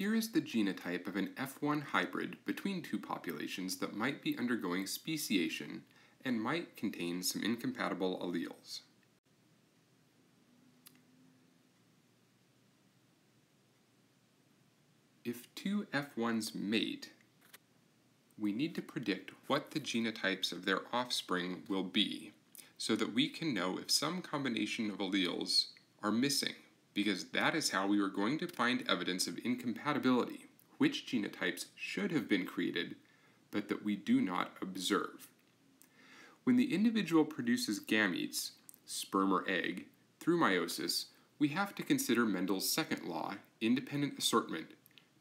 Here is the genotype of an F1 hybrid between two populations that might be undergoing speciation and might contain some incompatible alleles. If two F1s mate, we need to predict what the genotypes of their offspring will be so that we can know if some combination of alleles are missing because that is how we are going to find evidence of incompatibility, which genotypes should have been created, but that we do not observe. When the individual produces gametes, sperm or egg, through meiosis, we have to consider Mendel's second law, independent assortment,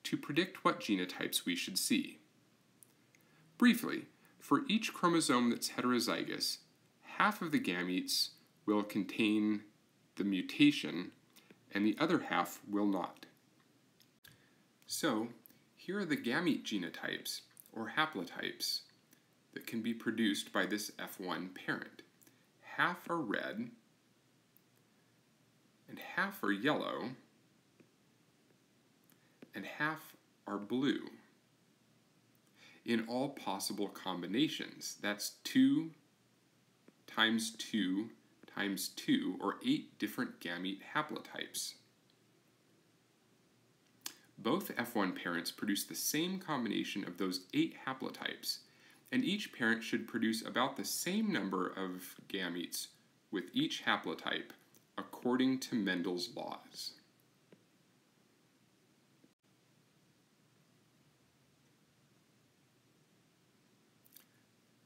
to predict what genotypes we should see. Briefly, for each chromosome that's heterozygous, half of the gametes will contain the mutation and the other half will not. So, here are the gamete genotypes, or haplotypes, that can be produced by this F1 parent. Half are red, and half are yellow, and half are blue. In all possible combinations, that's 2 times 2 times 2, or 8 different gamete haplotypes. Both F1 parents produce the same combination of those 8 haplotypes, and each parent should produce about the same number of gametes with each haplotype according to Mendel's laws.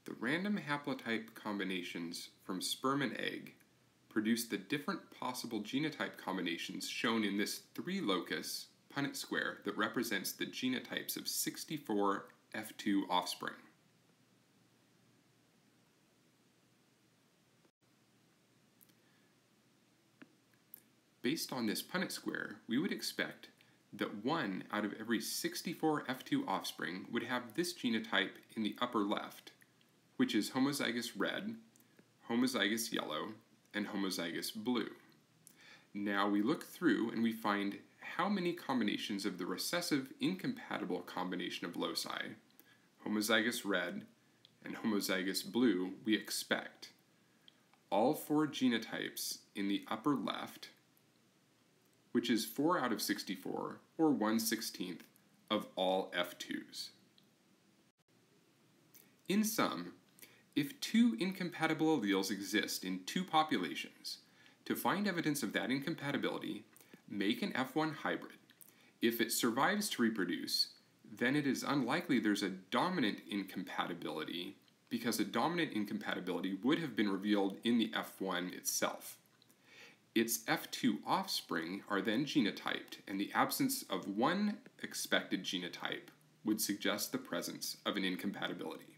The random haplotype combinations from sperm and egg produce the different possible genotype combinations shown in this three locus Punnett square that represents the genotypes of 64 F2 offspring. Based on this Punnett square, we would expect that one out of every 64 F2 offspring would have this genotype in the upper left, which is homozygous red, homozygous yellow, and homozygous blue. Now we look through and we find how many combinations of the recessive incompatible combination of loci, homozygous red and homozygous blue, we expect. All four genotypes in the upper left, which is 4 out of 64, or 1 16th, of all F2s. In sum, if two incompatible alleles exist in two populations, to find evidence of that incompatibility, make an F1 hybrid. If it survives to reproduce, then it is unlikely there's a dominant incompatibility because a dominant incompatibility would have been revealed in the F1 itself. Its F2 offspring are then genotyped, and the absence of one expected genotype would suggest the presence of an incompatibility.